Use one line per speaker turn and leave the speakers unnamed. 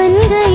温的。